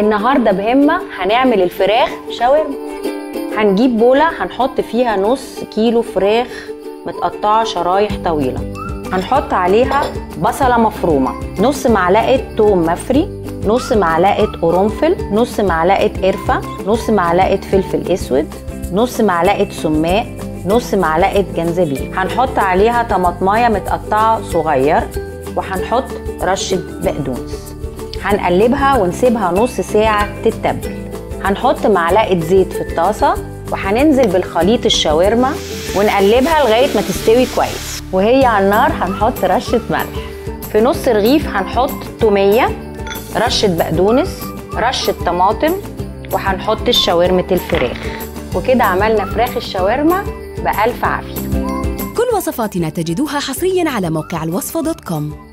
النهارده بهمة هنعمل الفراخ شاورما. هنجيب بولة هنحط فيها نص كيلو فراخ متقطعة شرايح طويلة. هنحط عليها بصلة مفرومة نص معلقة توم مفري نص معلقة قرنفل نص معلقة قرفة نص معلقة فلفل أسود نص معلقة سماق نص معلقة جنزبيل. هنحط عليها طماطماية متقطعة صغير وهنحط رشة بقدونس. هنقلبها ونسيبها نص ساعة تتبل. هنحط معلقة زيت في الطاسة وهننزل بالخليط الشاورما ونقلبها لغاية ما تستوي كويس. وهي على النار هنحط رشة ملح. في نص رغيف هنحط تومية رشة بقدونس رشة طماطم وهنحط الشاورمة الفراخ. وكده عملنا فراخ الشاورما بألف عافية. كل وصفاتنا تجدوها حصريا على موقع الوصفة دوت كوم.